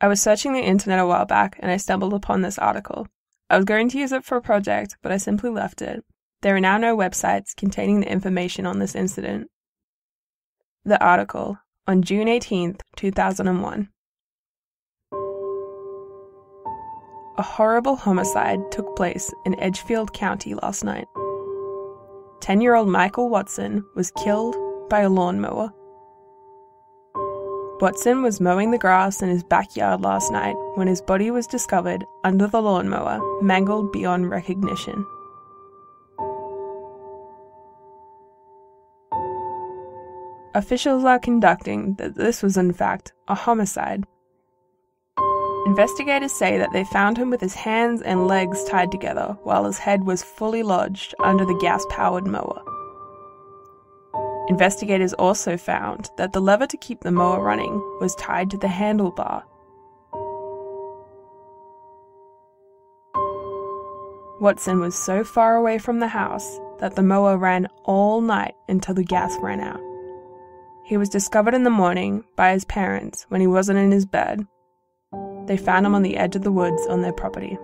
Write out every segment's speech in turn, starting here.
I was searching the internet a while back and I stumbled upon this article. I was going to use it for a project, but I simply left it. There are now no websites containing the information on this incident. The article on June 18th, 2001. A horrible homicide took place in Edgefield County last night. 10 year old Michael Watson was killed by a lawnmower. Watson was mowing the grass in his backyard last night when his body was discovered under the lawnmower, mangled beyond recognition. Officials are conducting that this was in fact a homicide. Investigators say that they found him with his hands and legs tied together while his head was fully lodged under the gas powered mower. Investigators also found that the lever to keep the mower running was tied to the handlebar. Watson was so far away from the house that the mower ran all night until the gas ran out. He was discovered in the morning by his parents when he wasn't in his bed. They found him on the edge of the woods on their property.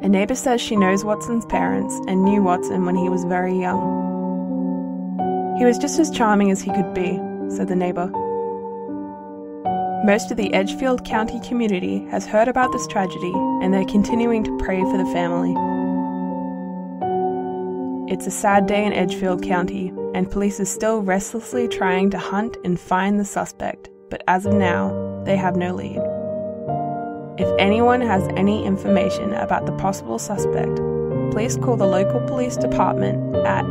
A neighbor says she knows Watson's parents and knew Watson when he was very young. He was just as charming as he could be, said the neighbor. Most of the Edgefield County community has heard about this tragedy and they're continuing to pray for the family. It's a sad day in Edgefield County, and police are still restlessly trying to hunt and find the suspect, but as of now, they have no lead. If anyone has any information about the possible suspect, please call the local police department at